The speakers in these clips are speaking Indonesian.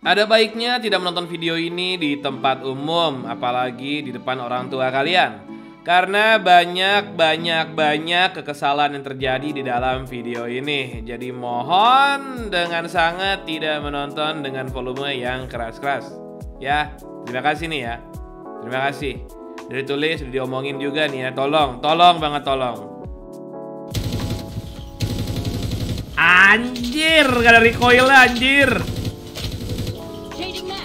Ada baiknya tidak menonton video ini di tempat umum, apalagi di depan orang tua kalian. Karena banyak, banyak, banyak kekesalan yang terjadi di dalam video ini. Jadi mohon dengan sangat tidak menonton dengan volume yang keras-keras. Ya, terima kasih nih ya. Terima kasih. Dari tulis, udah diomongin juga nih ya. Tolong, tolong banget tolong. Anjir, gak ada recoil anjir.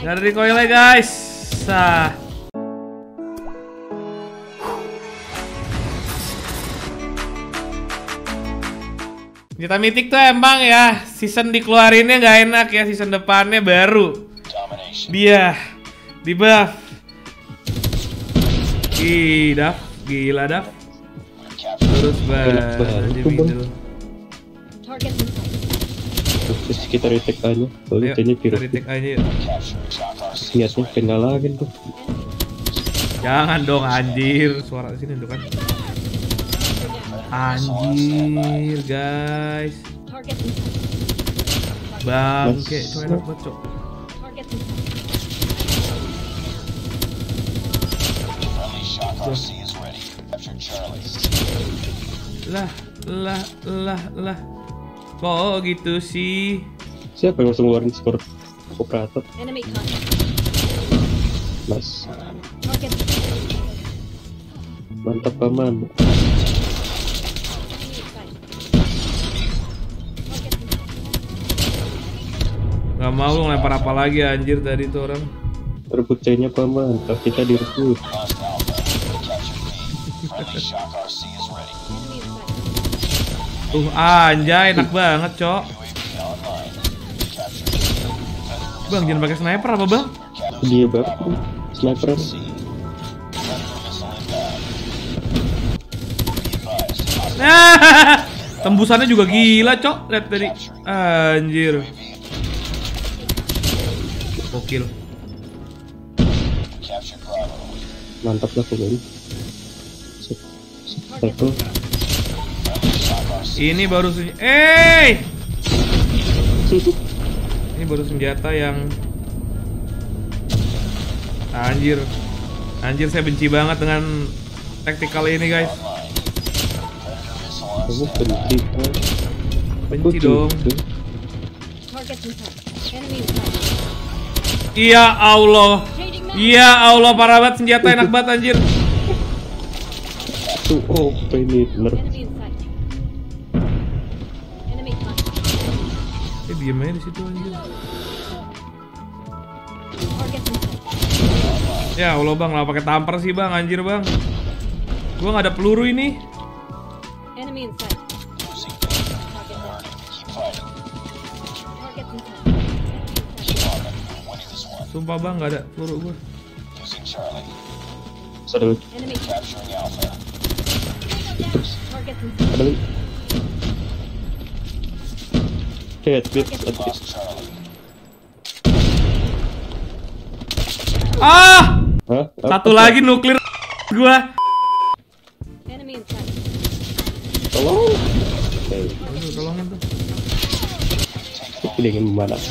Gak ada recoilnya guys. Sah. Kita mitik tuh emang ya. Season dikeluarinnya nggak enak ya season depannya baru. Dia di buff. Gila gila daf. Terus banget Terus kita retake aja. Lalu ini biru. retake aja yuk. Niatnya pengen lagi tuh. Jangan dong anjir Suara di sini tuh kan Anjir guys Bangke. Cok enak banget cok Lah Lah Lah Lah Kok gitu sih. Siapa yang langsung ngeluarin skor operator? Mas, mantap paman. Gak mau lu ngelempar apa lagi anjir tadi tuh orang. Rebut C-nya paman, tapi kita direbut. Tuh anjay enak banget cok Bang jangan pakai sniper apa bang? Dia banget. Sniper. Nah, tembusannya juga gila, Cok. Lihat tadi. Anjir. Gokil. Mantap lah pokoknya. Set. Ini baru sen- Eh! Ini baru senjata yang Anjir. Anjir saya benci banget dengan tactical ini, guys. Kamu benci? Benci dong. Iya Allah. Iya Allah parah banget senjata enak banget anjir. Tuh, oh, ini diem aja di situ sight. Ya Allah bang, lah pakai tampar sih bang, anjir bang. Gua nggak ada peluru ini. Sumpah bang, nggak ada peluru gua. Ada lagi. Ada lagi. Head, bit, at bit. Ah, Hah? satu Apa? lagi nuklir gua. Tolong. Oke, Aduh, tolongin tuh. aku ingin down.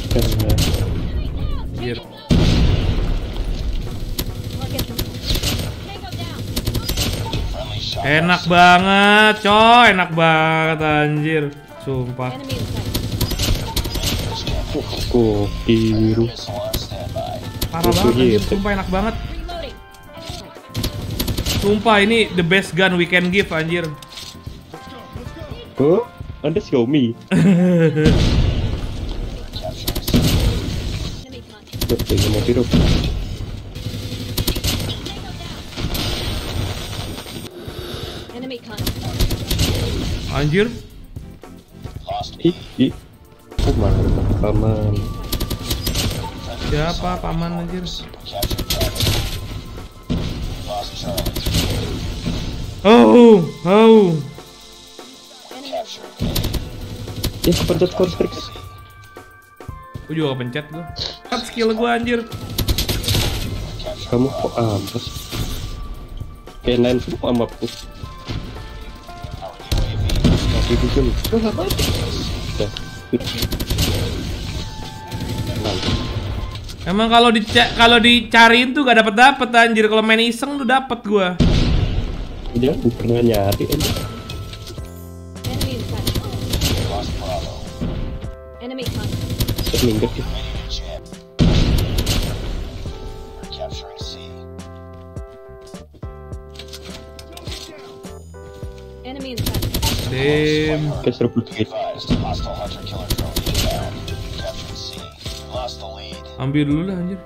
Enak banget, coy, enak banget anjir. Sumpah. Aku biru. Parah banget gitu. sumpah enak banget. Sumpah ini the best gun we can give anjir. Oh, Anda Xiaomi. Betul, mau biru. Anjir. Ih, ih. Mantap, paman. Siapa paman anjir? Oh, oh. Ya, kepencet konstrix. Gue juga kepencet gue. Cut skill gue anjir. Kamu kok ampas? Kayak lain semua aku. Masih di sini. Udah, Udah. Emang kalau dica kalau dicariin tuh gak dapet dapet anjir. Kalau main iseng tuh dapet gua. Dia bukan pernah nyari aja. Enemy inside. Enemy contact. Damn. Guess it'll protect. Ambil dulu lah anjir.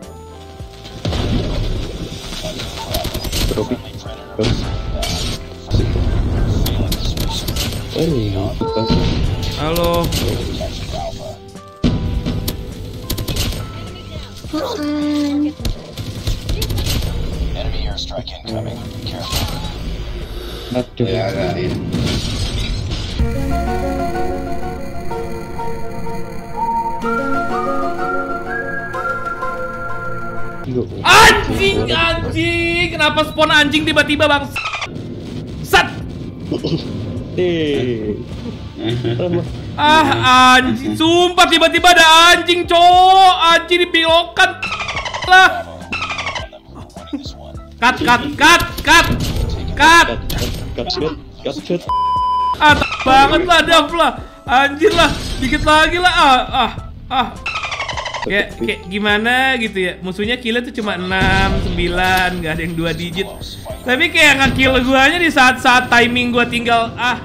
Robi. Enemy airstrike incoming. Be careful. Not too bad. Anjing, anjing. Kenapa spawn anjing tiba-tiba bang? Sat. Eh. Ah anjing, sumpah tiba-tiba ada anjing cowok, anjing dipilokan lah. Winning this one. Cut, cut, cut, cut, cut. Cut, cut, cut, cut, cut. Ah, banget lah, Dav lah. Anjir lah, dikit lagi lah. Ah, ah, ah. Kayak, kayak gimana gitu ya? Musuhnya killnya tuh cuma 6, 9 Gak ada yang 2 digit. Tapi kayak nge-kill guanya di saat-saat timing gua tinggal Ah,